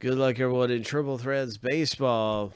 Good luck, everyone, in Triple Threads Baseball.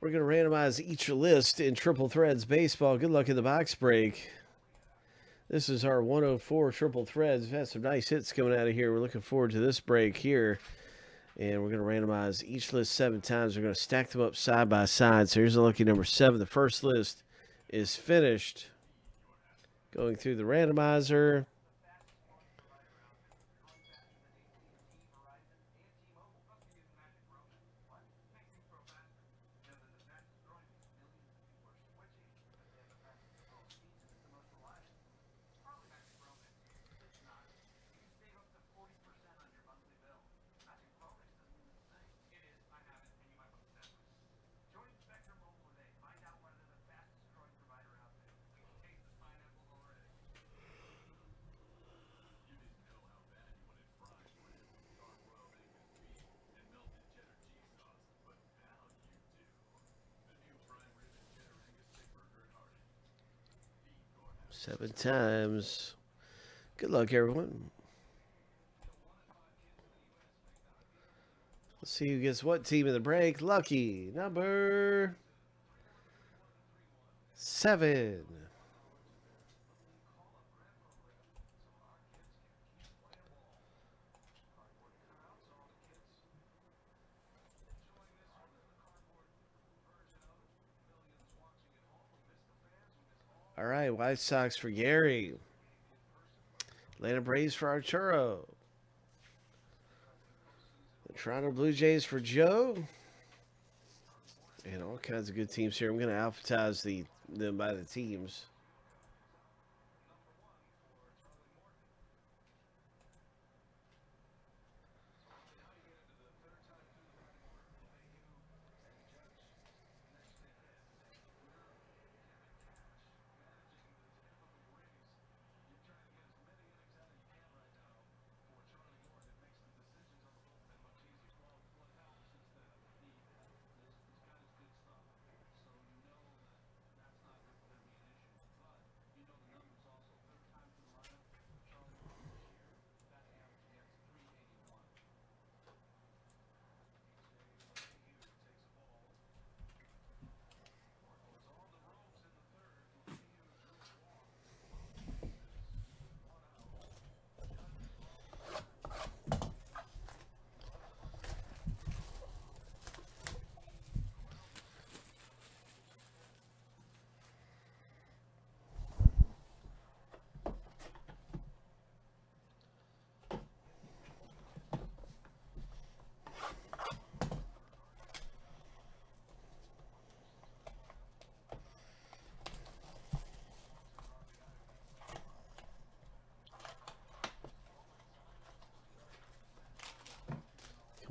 We're going to randomize each list in Triple Threads Baseball. Good luck in the box break. This is our 104 Triple Threads. We've had some nice hits coming out of here. We're looking forward to this break here. And we're going to randomize each list seven times. We're going to stack them up side by side. So here's a lucky number seven. The first list is finished. Going through the randomizer. Seven times. Good luck, everyone. Let's see who gets what team in the break. Lucky number seven. All right, White Sox for Gary. Atlanta Braves for Arturo. The Toronto Blue Jays for Joe. And all kinds of good teams here. I'm going to alphabetize the them by the teams.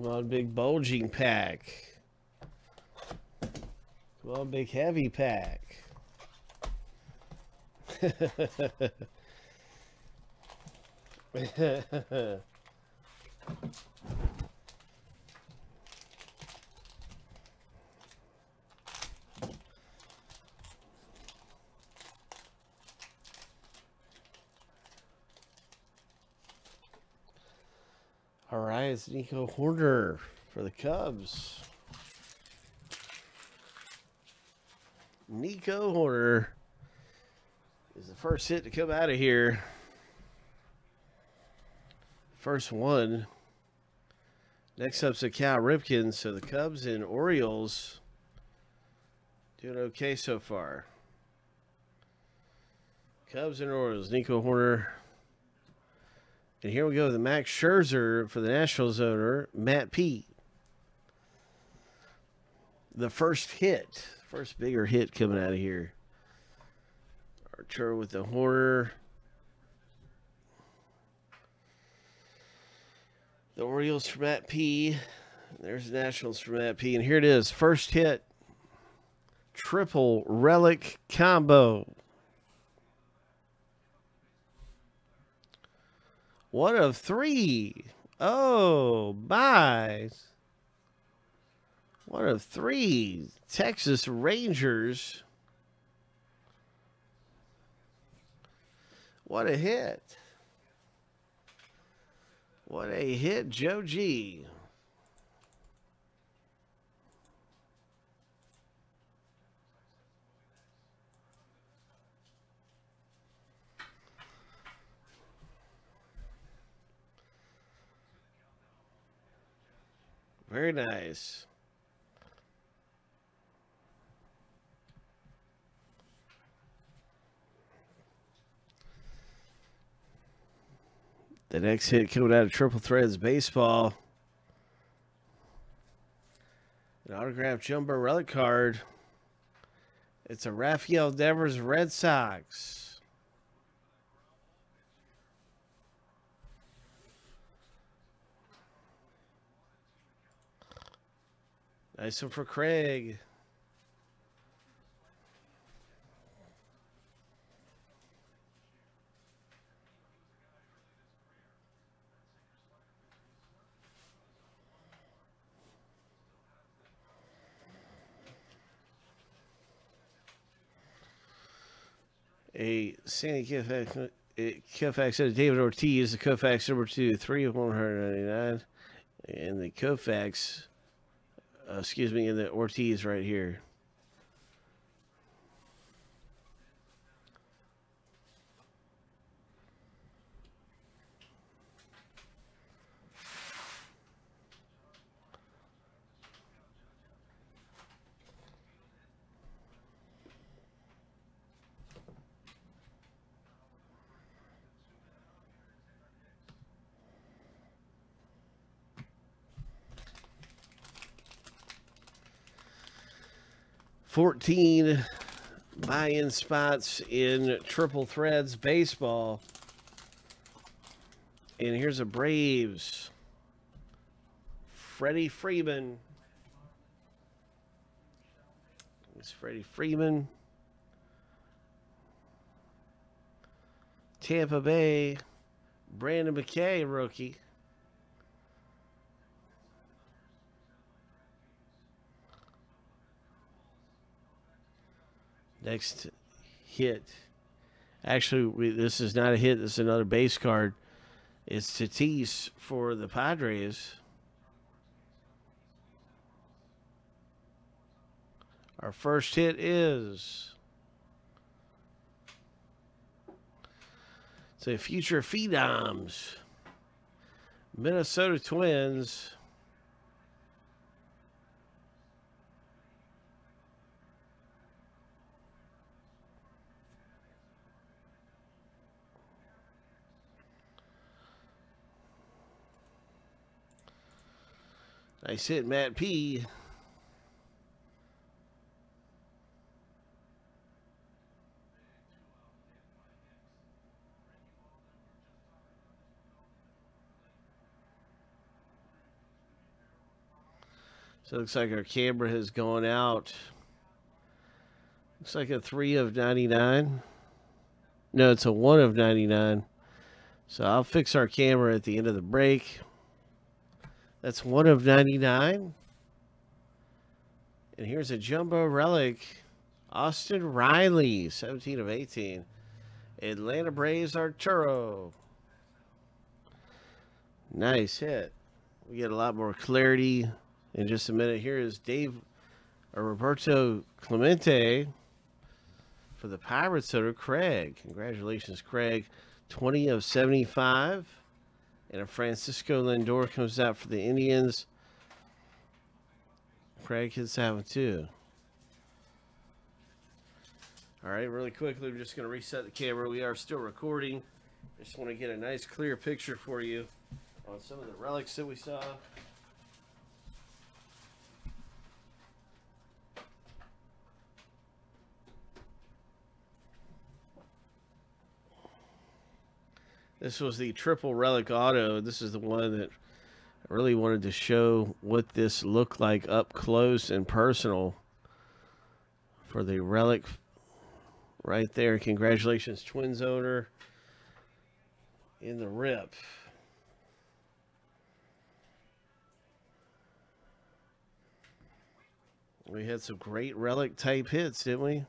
Come on, big bulging pack. Come on, big heavy pack. All right, it's Nico Hoerner for the Cubs. Nico Hoerner is the first hit to come out of here. First one. Next up's a Cal Ripken. So the Cubs and Orioles doing okay so far. Cubs and Orioles. Nico Hoerner. And here we go, the Max Scherzer for the Nationals owner, Matt P. The first hit, first bigger hit coming out of here. Archer with the Hoerner. The Orioles for Matt P. There's the Nationals for Matt P. And here it is, first hit, triple relic combo. One of three. Oh, my. One of three. Texas Rangers. What a hit. What a hit, Joe G. Very nice. The next hit coming out of Triple Threads Baseball. An autographed jumbo relic card. It's a Rafael Devers Red Sox. Nice one for Craig. a Sandy Koufax, Koufax and David Ortiz, the Koufax number two, three of 199. And the Koufax, excuse me, in the Ortiz right here. Fourteen buy-in spots in triple threads baseball. And here's a Braves. Freddie Freeman. It's Freddie Freeman. Tampa Bay. Brendan McKay, rookie. Next hit. Actually, we, this is not a hit. This is another base card. It's Tatis for the Padres. Our first hit is. It's a future Phenoms. Minnesota Twins. Nice hit, Matt P. So it looks like our camera has gone out. Looks like a 3 of 99. No, it's a 1 of 99. So I'll fix our camera at the end of the break. That's one of 99. And here's a jumbo relic. Austin Riley, 17 of 18. Atlanta Braves Arturo. Nice hit. We get a lot more clarity in just a minute. Here is Dave or Roberto Clemente for the Pirates owner, Craig. Congratulations, Craig. 20 of 75. And a Francisco Lindor comes out for the Indians. Craig hits that one too. All right, really quickly, we're just going to reset the camera. We are still recording. I Just want to get a nice clear picture for you on some of the relics that we saw. This was the triple relic auto. This is the one that I really wanted to show what this looked like up close and personal for the relic right there. Congratulations, Twins owner in the rip. We had some great relic type hits, didn't we?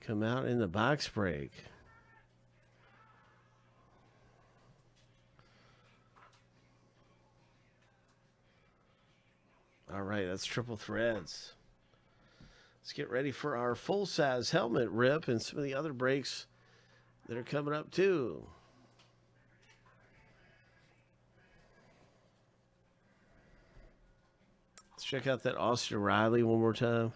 Come out in the box break. Right, that's triple threads. Let's get ready for our full size helmet rip and some of the other breaks that are coming up too. Let's check out that Austin Riley one more time.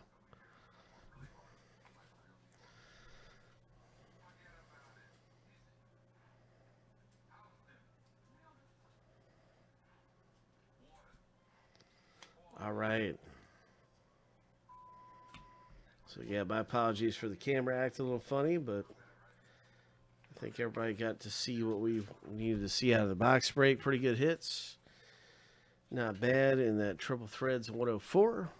All right. So yeah, my apologies for the camera acting a little funny, but I think everybody got to see what we needed to see out of the box break. Pretty good hits. Not bad in that triple threads 104.